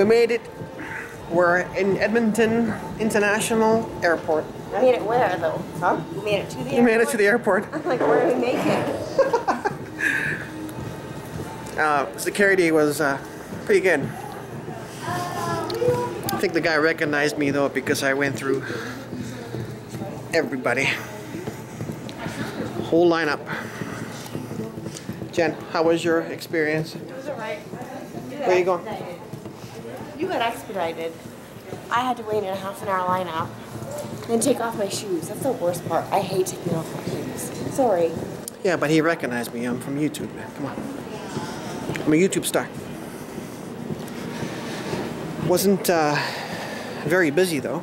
We made it. We're in Edmonton International Airport. We made it where though? Huh? We made it to the We airport. made it to the airport. I'm like, where did we make it? Uh, security was uh, pretty good. I think the guy recognized me though because I went through everybody. Whole lineup. Jen, how was your experience? It was alright. Where you going? You got expedited. I had to wait in a half an hour lineup. Then take off my shoes. That's the worst part. I hate taking off my shoes. Sorry. Yeah, but he recognized me. I'm from YouTube, man. Come on. I'm a YouTube star. Wasn't uh, very busy though.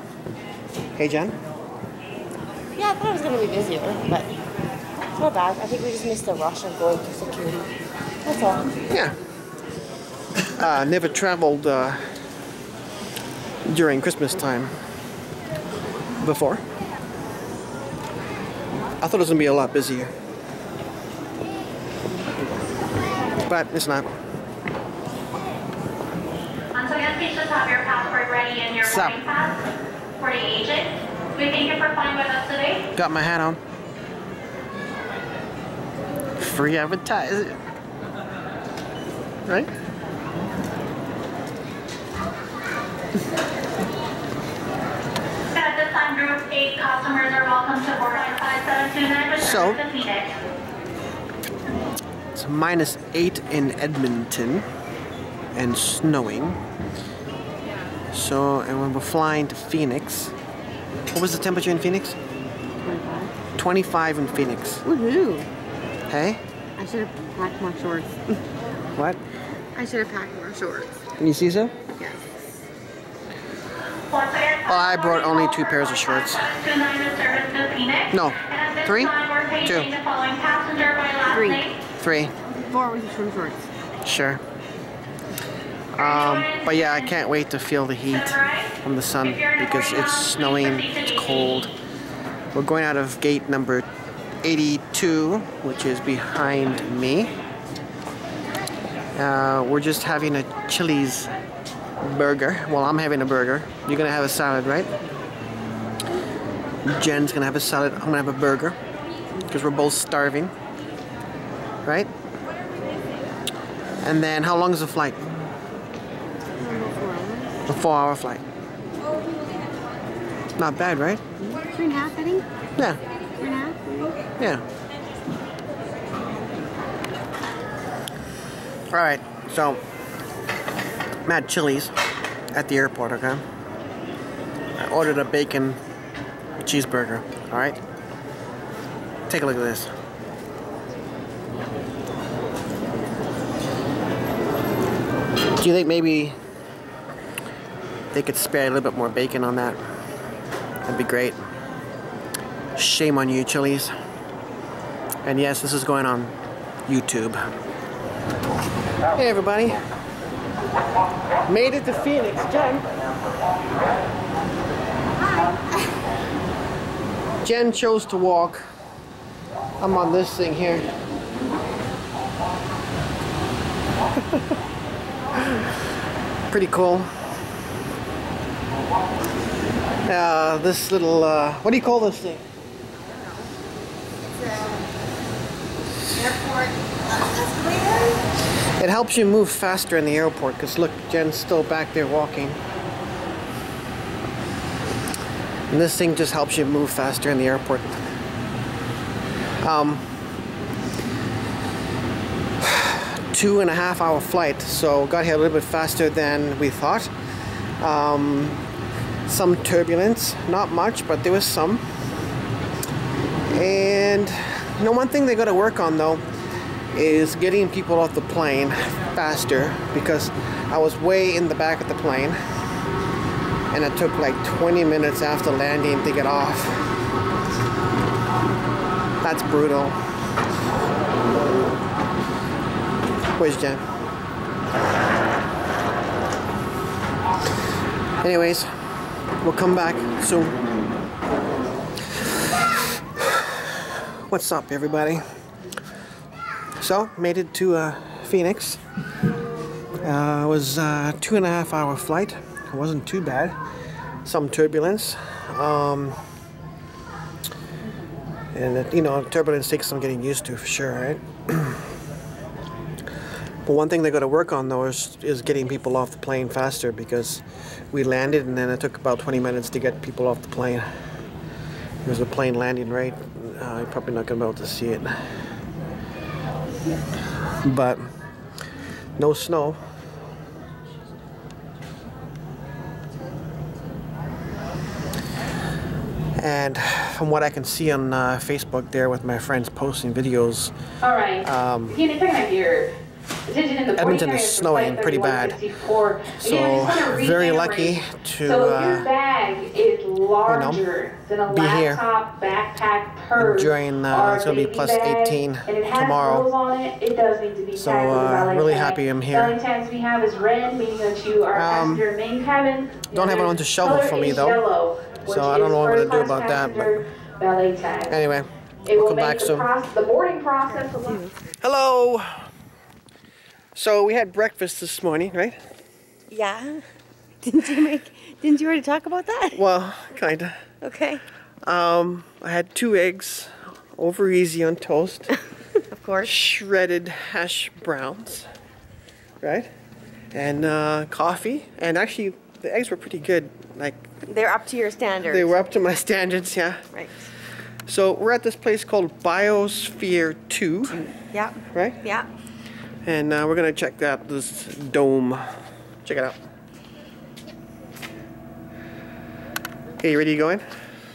Hey, Jen. Yeah, I thought it was gonna be busier, but it's not bad. I think we just missed the rush of going through security. That's all. Yeah. Uh, never traveled uh, during Christmas time before. I thought it was gonna be a lot busier, but it's not. Um, so I guess please just have your passport ready and your Sup? boarding pass for the agent. We thank you for flying with us today. Got my hat on. Free advertising. Right? At this time, Group 8 customers are welcome to board line 5729 with So- to Phoenix. It's minus eight in Edmonton and snowing. So, and when we're flying to Phoenix, what was the temperature in Phoenix? 25 in Phoenix. Woohoo! Hey? I should have packed more shorts. What? I should have packed more shorts. Can you see so? Yes. Once again, Well, I brought only two pairs of shorts. 5729 with service to Phoenix. No. And at this Three? Two. paging the following passenger by last Three. Three. Four with swim shorts. Sure. Um, but yeah, I can't wait to feel the heat from the sun because it's snowing, it's cold. We're going out of gate number 82, which is behind me. Uh, we're just having a Chili's burger. Well, I'm having a burger. You're gonna have a salad, right? Jen's gonna have a salad. I'm gonna have a burger because we're both starving, right? And then, how long is the flight? A four-hour flight. Not bad, right? Three and a half, I think. Yeah, Three and a half, maybe. yeah. All right, so I'm at Chili's at the airport. Okay, I ordered a bacon cheeseburger. All right, take a look at this. Do you think maybe they could spare a little bit more bacon on that? That'd be great. Shame on you, Chili's. And yes, this is going on YouTube. Hey, everybody. Made it to Phoenix, Jen. Hi. Jen chose to walk. I'm on this thing here. Pretty cool. Uh, this little, uh, what do you call this thing? Airport escalator. It helps you move faster in the airport because look, Jen's still back there walking. And this thing just helps you move faster in the airport. Um, two and a half hour flight, so got here a little bit faster than we thought. Um, some turbulence, not much, but there was some. And you know, one thing they got to work on though is getting people off the plane faster because I was way in the back of the plane and it took like 20 minutes after landing to get off. That's brutal. Where's Jen? Anyways, we'll come back soon. What's up, everybody? So, made it to uh, Phoenix. Uh, it was a two and a half hour flight. It wasn't too bad. Some turbulence. Um, and you know, turbulence takes some getting used to for sure, right? but one thing they got to work on though is, is getting people off the plane faster because we landed and then it took about 20 minutes to get people off the plane. There's a plane landing right. Uh, you're probably not gonna be able to see it, but no snow. And from what I can see on uh, Facebook there with my friends posting videos, All right. Um, Again, it's like your attention in the Edmonton is snowing pretty bad. So, very lucky to, uh, your bag is larger than a be here. Enjoying, uh, it's gonna be baby plus bag, 18 and it has tomorrow. clothes on it. It does need to be So, uh, really happy I'm here. Valet tags we have is red, meaning that you are Um, passenger main cabin. The don't have anyone to shovel for me, though. So I don't know what I'm gonna do about that, but- passenger Valet tag. anyway, It will come back soon. the boarding process. Hello. So we had breakfast this morning, right? Yeah. Didn't you make? Didn't you already talk about that? Well, kinda. Okay. Um, I had two eggs, over easy on toast, Of course. shredded hash browns, right? And uh, coffee. And actually, the eggs were pretty good. Like They're up to your standards. they were up to my standards, yeah. Right. So we're at this place called Biosphere Two, Yeah. right? Yeah. And uh, we're gonna check out this dome. Check it out. Okay, you ready to go in?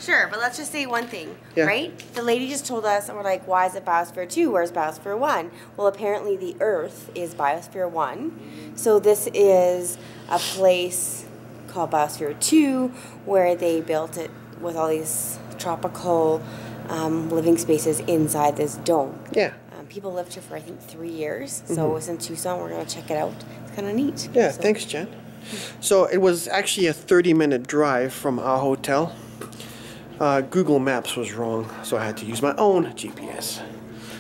Sure, but let's just say one thing, Yeah. right? The lady just told us, and we're like, why is it Biosphere 2? Where's Biosphere 1? Well, apparently the Earth is Biosphere 1. So this is a place called Biosphere 2 where they built it with all these tropical um, living spaces inside this dome. Yeah. People lived here for, I think, three years. So it's in Tucson. We're to check it out. It's kind of neat. Mm-hmm. Yeah, So- thanks, Jen. So it was actually a 30 minute drive from our hotel. Uh, Google Maps was wrong, so I had to use my own GPS.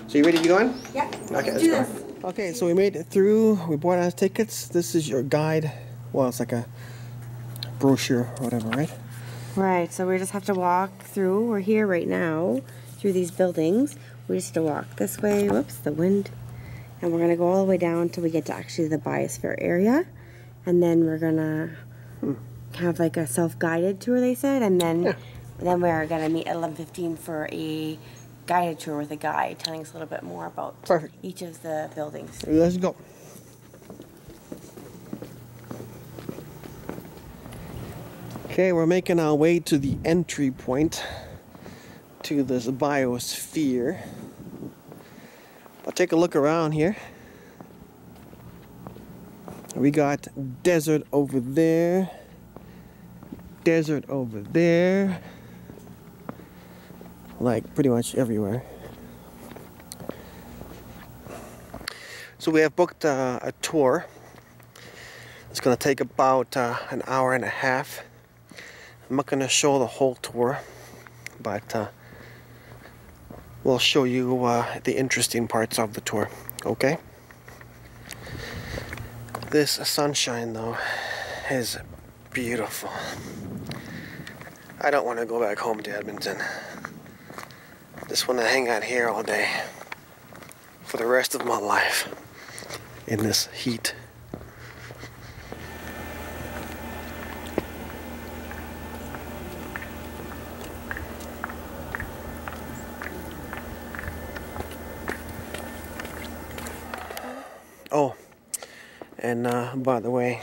So you ready to go in? Yeah. Okay, let's go. this. Okay, so we made it through. We bought our tickets. This is your guide. Well, it's like a brochure or whatever, right? Right, so we just have to walk through. We're here right now through these buildings. We just to walk this way. Whoops, the wind. And we're gonna go all the way down until we get to actually the biosphere area. And then we're gonna have like a self-guided tour, they said. And then Yeah. then we're gonna meet at 11:15 for a guided tour with a guide, telling us a little bit more about Perfect. each of the buildings. Let's go. Okay, we're making our way to the entry point to this biosphere. I'll take a look around here. We got desert over there, desert over there, like pretty much everywhere. So we have booked uh, a tour. It's to take about uh, an hour and a half. I'm not to show the whole tour, but uh, we'll show you uh, the interesting parts of the tour. Okay? This sunshine, though, is beautiful. I don't want to go back home to Edmonton. Just want to hang out here all day for the rest of my life in this heat. And uh, by the way,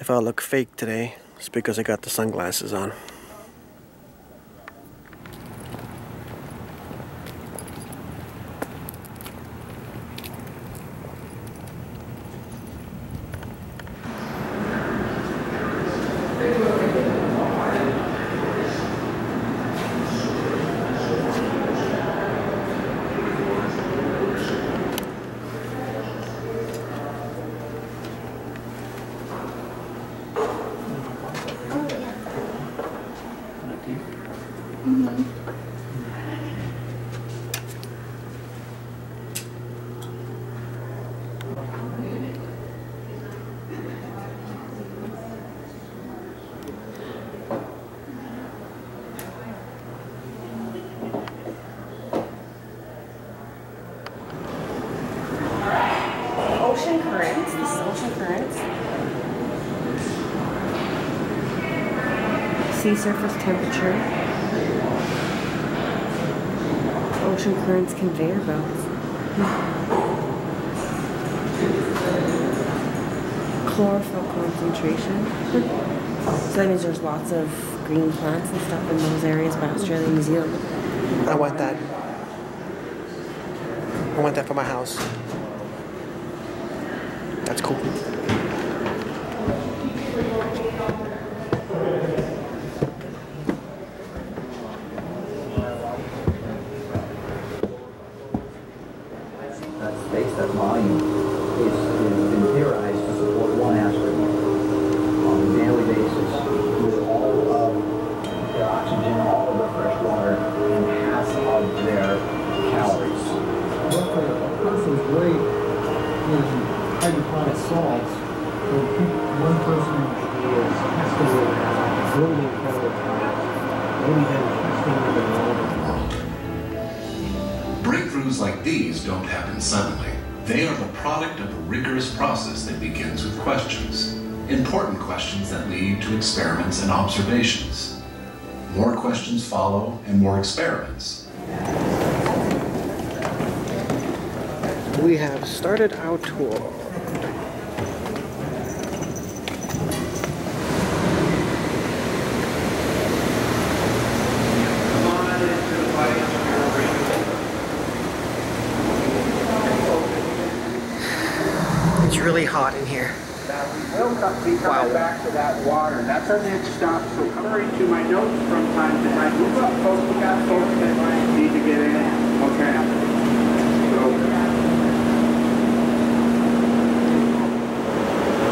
if I look fake today, it's because I got the sunglasses on. Sea surface temperature, ocean currents, conveyor belts, chlorophyll concentration. so that means there's lots of green plants and stuff in those areas by Australia and New Zealand. I want that. I want that for my house. That's cool. Begins with questions. Important questions that lead to experiments and observations. More questions follow and more experiments. We have started our tour. Really hot in here. Will come, be coming back to that water. That's our next stop. So referring to my notes from time to time. Move up, folks. We got folks that might need to get in. Okay. So,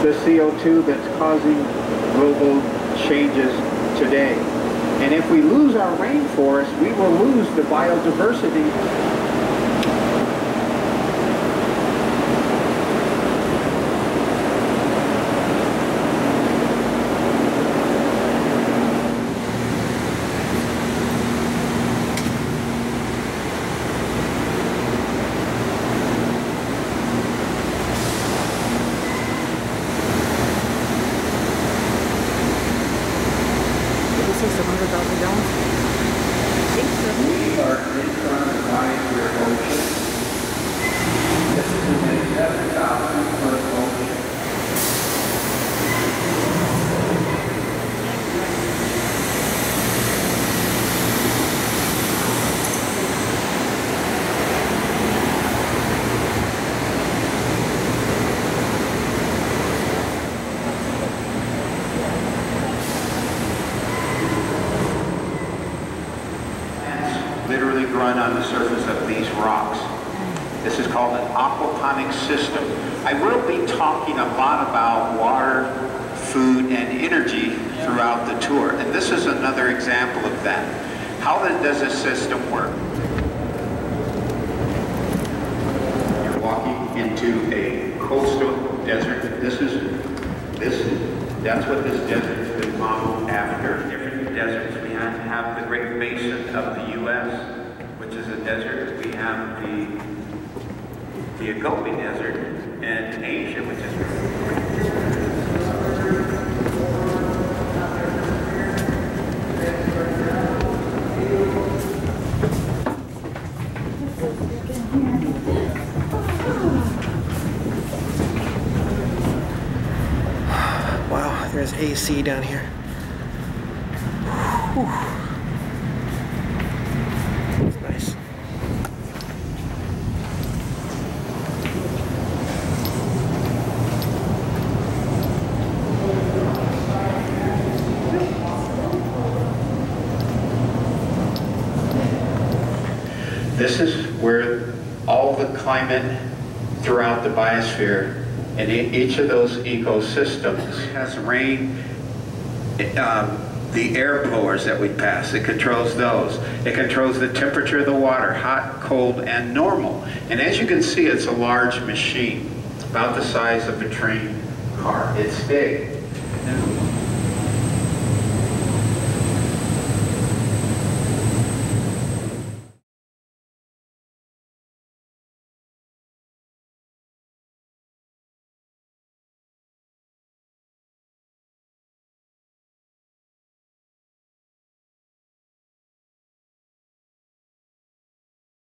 the CO2 that's causing global changes today. And if we lose our rainforest, we will lose the biodiversity Did you say some hundred thousand gallons? I think so. We are in front of Pioneer Ocean. This is an 7,000 foot ocean. literally run on the surface of these rocks. This is called an aquaponic system. I will be talking a lot about water, food, and energy throughout the tour, and this is another example of that. How does this system work? You're walking into a coastal desert. This is, this, that's what this desert's been modeled after. Different deserts. We have, have the Great Basin of the U.S., which is a desert. We have the, the Agobi Desert in Asia, which is Wow, there's AC down here. This is where all the climate throughout the biosphere and each of those ecosystems has rain, um, the air blowers that we pass, it controls those. It controls the temperature of the water, hot, cold, and normal. And as you can see, it's a large machine, about the size of a train car. It's big.